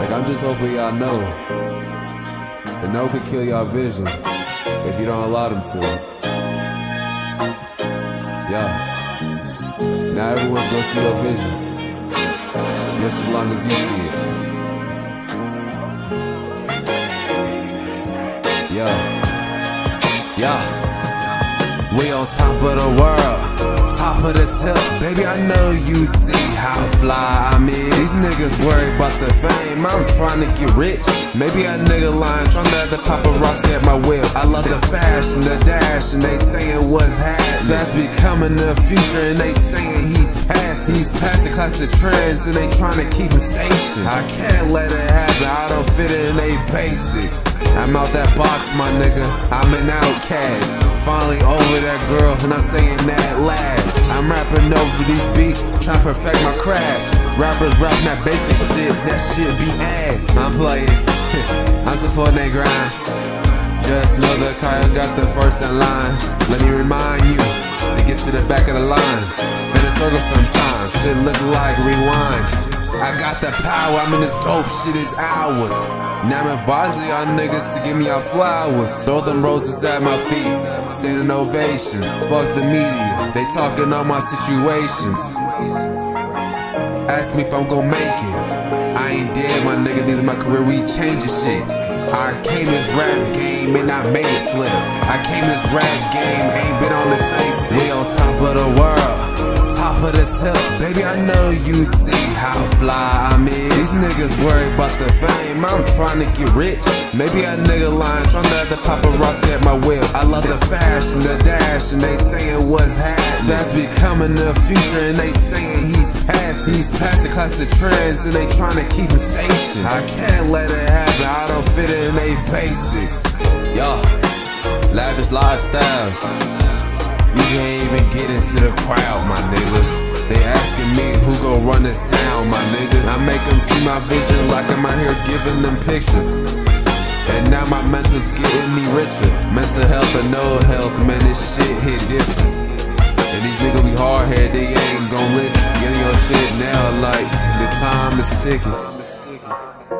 Like I'm just hoping y'all know that no could kill y'all vision if you don't allow them to. Yeah. Now everyone's gonna see your vision. Just as long as you see it. Yeah. Yeah. We on top of the world, top of the tip. Baby, I know you see how fly I'm is. These niggas worry about the fame, I'm trying to get rich. Maybe a nigga lying, trying to have the paparazzi at my whip. I love the fashion, the dash, and they saying what's happening. That's becoming the future, and they saying he's past, he's past the classic trends, and they trying to keep him stationed. I can't let it happen, I don't fit in they basics. I'm out that box, my nigga, I'm an outcast. Finally over that girl, and I'm saying that last. I'm rapping over these beats, trying to perfect my craft. Rappers rapping that basic shit, that shit be ass. I'm playing, I'm supporting that grind. Just know that Kyo got the first in line. Let me remind you to get to the back of the line. Been in circles sometimes, shit look like rewind. I got the power, I'm in this dope shit, it's ours. Now I'm advising y'all niggas to give me y'all flowers. Throw them roses at my feet, standing ovations. Fuck the media, they talking all my situations. Ask me if I'm gon' make it. I ain't dead, my nigga, neither my career, we changing shit. I came this rap game and I made it flip. I came this rap game, ain't been on the same since. We on top of the world Baby, I know you see how fly I'm is. These niggas worry about the fame, I'm trying to get rich. Maybe a nigga lying, trying to have the paparazzi at my whip. I love the fashion, the dash, and they saying what's happening. That's becoming the future, and they saying he's past, he's past the classic trends, and they trying to keep him stationed. I can't let it happen, I don't fit in they basics. Yo, lavish lifestyles. You can't even get into the crowd, my nigga. They asking me who gon' run this town, my nigga. I make them see my vision like I'm out here giving them pictures. And now my mental's getting me richer. Mental health or no health, man, this shit hit different. And these niggas be hard headed, they ain't gon' listen. Getting your shit now, like the time is ticking.